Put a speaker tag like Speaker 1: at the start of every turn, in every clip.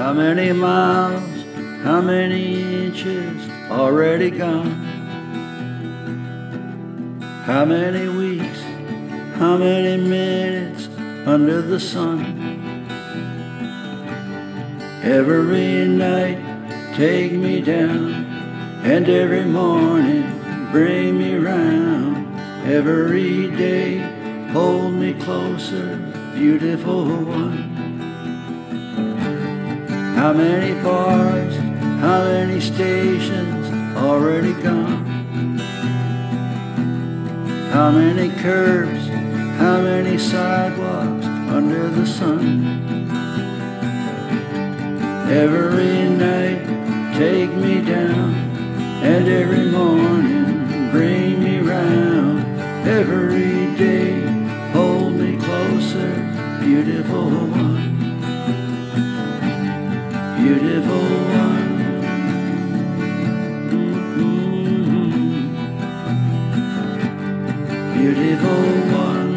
Speaker 1: How many miles, how many inches already gone? How many weeks, how many minutes under the sun? Every night take me down, and every morning bring me round. Every day hold me closer, beautiful one. How many bars, how many stations already gone? How many curbs, how many sidewalks under the sun? Every night take me down, and every morning bring me round. Every day hold me closer, beautiful one beautiful one. Mm-hmm. Beautiful one.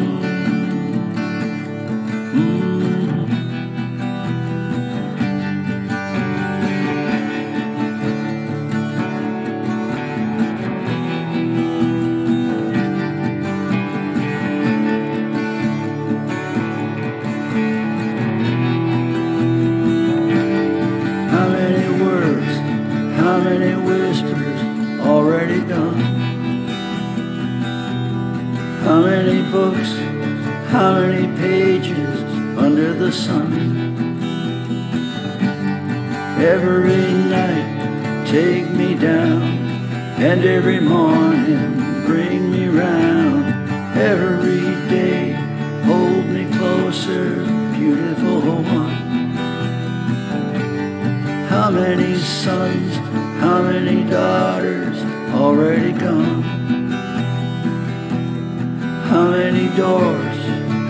Speaker 1: Many whispers already done? How many books, how many pages under the sun? Every night take me down, and every morning bring me round. Every day hold me closer, beautiful one. How many sons, how many daughters already gone? How many doors,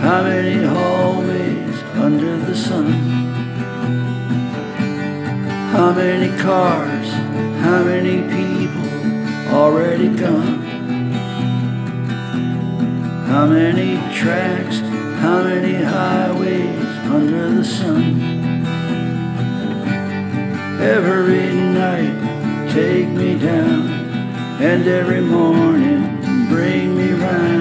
Speaker 1: how many hallways under the sun? How many cars, how many people already gone? How many tracks, how many highways under the sun? Every night take me down, and every morning bring me round.